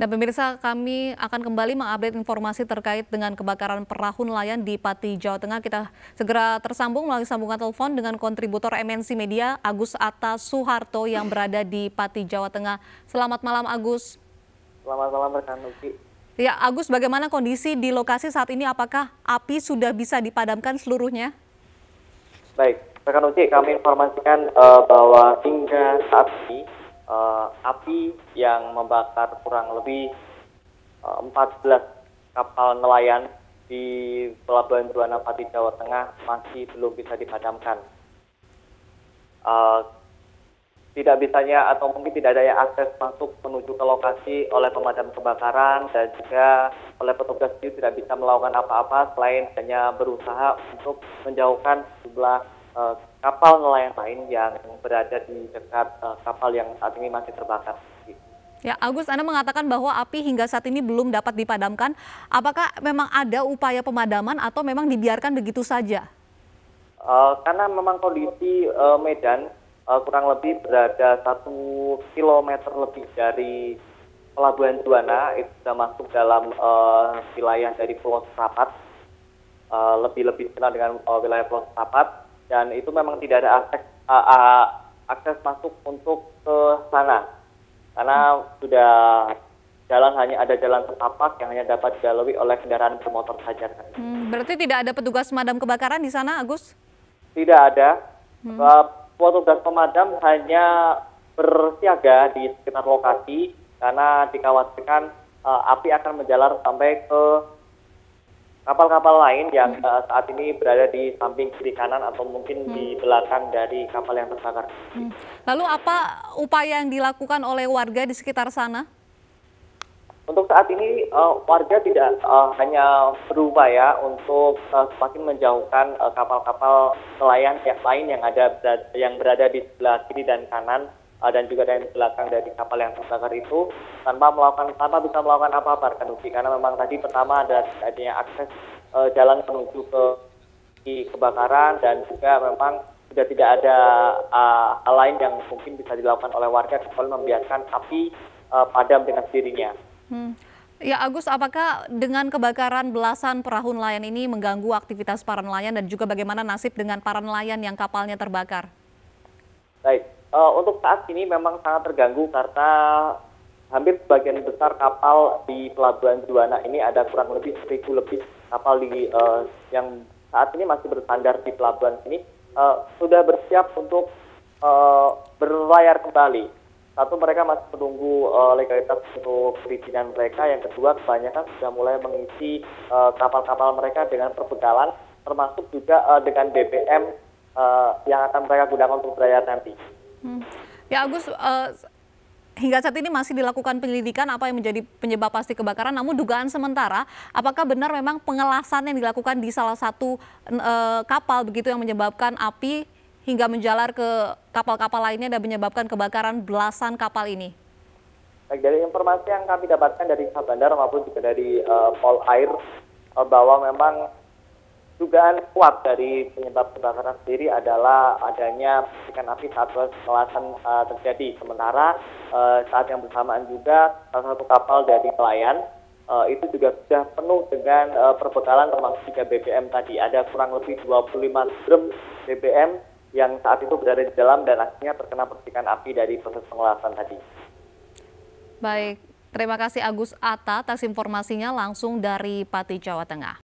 Dan pemirsa kami akan kembali mengupdate informasi terkait dengan kebakaran perahu nelayan di Pati, Jawa Tengah. Kita segera tersambung melalui sambungan telepon dengan kontributor MNC Media Agus Atta Suharto yang berada di Pati, Jawa Tengah. Selamat malam Agus. Selamat malam rekan Uki. Ya Agus, bagaimana kondisi di lokasi saat ini? Apakah api sudah bisa dipadamkan seluruhnya? Baik, rekan Uki, kami informasikan uh, bahwa hingga saat ini uh, api yang membakar kurang lebih uh, eh, 14 kapal nelayan di Pelabuhan Juana Pati Jawa Tengah masih belum bisa dipadamkan. Uh, tidak bisanya atau mungkin tidak ada yang akses masuk menuju ke lokasi oleh pemadam kebakaran dan juga oleh petugas itu tidak bisa melakukan apa-apa selain hanya berusaha untuk menjauhkan jumlah uh, kapal nelayan lain yang berada di dekat uh, kapal yang saat ini masih terbakar. Ya, Agus, Anda mengatakan bahwa api hingga saat ini belum dapat dipadamkan. Apakah memang ada upaya pemadaman atau memang dibiarkan begitu saja? Uh, karena memang kondisi uh, Medan uh, kurang lebih berada satu kilometer lebih dari Pelabuhan Juana, itu sudah masuk dalam uh, wilayah dari Pulau Serapat, uh, lebih-lebih kenal dengan uh, wilayah Pulau Serapat dan itu memang tidak ada akses uh, uh, akses masuk untuk ke sana karena sudah jalan hanya ada jalan setapak yang hanya dapat dilalui oleh kendaraan bermotor saja. Hmm, berarti tidak ada petugas pemadam kebakaran di sana, Agus? Tidak ada. Hmm. Petugas pemadam hanya bersiaga di sekitar lokasi karena dikhawatirkan uh, api akan menjalar sampai ke kapal-kapal lain yang uh, saat ini berada di samping kiri kanan atau mungkin hmm. di belakang dari kapal yang terbakar. Hmm. Lalu apa upaya yang dilakukan oleh warga di sekitar sana? Untuk saat ini uh, warga tidak uh, hanya berupaya untuk uh, semakin menjauhkan kapal-kapal uh, nelayan yang lain yang ada yang berada di sebelah kiri dan kanan uh, dan juga dari belakang dari kapal yang terbakar itu tanpa melakukan tanpa bisa melakukan apa-apa rekan karena memang tadi pertama ada adanya akses uh, jalan menuju ke di kebakaran dan juga memang sudah tidak ada uh, hal lain yang mungkin bisa dilakukan oleh warga kecuali membiarkan api uh, padam dengan sendirinya. Hmm. Ya Agus, apakah dengan kebakaran belasan perahu nelayan ini mengganggu aktivitas para nelayan dan juga bagaimana nasib dengan para nelayan yang kapalnya terbakar? Baik, uh, untuk saat ini memang sangat terganggu karena hampir sebagian besar kapal di Pelabuhan Juwana ini ada kurang lebih seribu lebih kapal di uh, yang saat ini masih bersandar di pelabuhan ini uh, sudah bersiap untuk uh, berlayar kembali. Satu mereka masih menunggu uh, legalitas untuk perizinan mereka. Yang kedua kebanyakan sudah mulai mengisi kapal-kapal uh, mereka dengan perbekalan, termasuk juga uh, dengan BBM uh, yang akan mereka gunakan untuk berlayar nanti. Hmm. Ya Agus, uh, hingga saat ini masih dilakukan penyelidikan apa yang menjadi penyebab pasti kebakaran. Namun dugaan sementara, apakah benar memang pengelasan yang dilakukan di salah satu uh, kapal begitu yang menyebabkan api hingga menjalar ke kapal-kapal lainnya dan menyebabkan kebakaran belasan kapal ini? Baik, dari informasi yang kami dapatkan dari Sabandar maupun juga dari uh, Pol Air uh, bahwa memang dugaan kuat dari penyebab kebakaran sendiri adalah adanya percikan api saat kelasan uh, terjadi. Sementara uh, saat yang bersamaan juga salah satu kapal dari nelayan uh, itu juga sudah penuh dengan uh, perbekalan termasuk juga BBM tadi. Ada kurang lebih 25 drum BBM yang saat itu berada di dalam dan akhirnya terkena percikan api dari proses pengelasan tadi. Baik, terima kasih Agus Atta atas informasinya langsung dari Pati, Jawa Tengah.